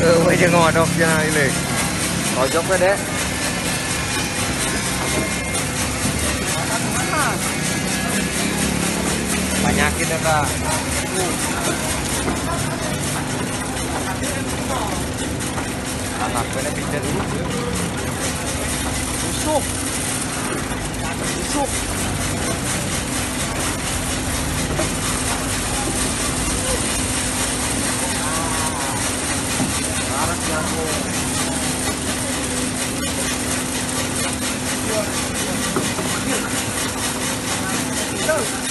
Ừ, bây giờ ngồi đọc cho này lệ Có dốc cái đấy. Banyak kita kak Anak kena pindah dulu Busuk Busuk Go.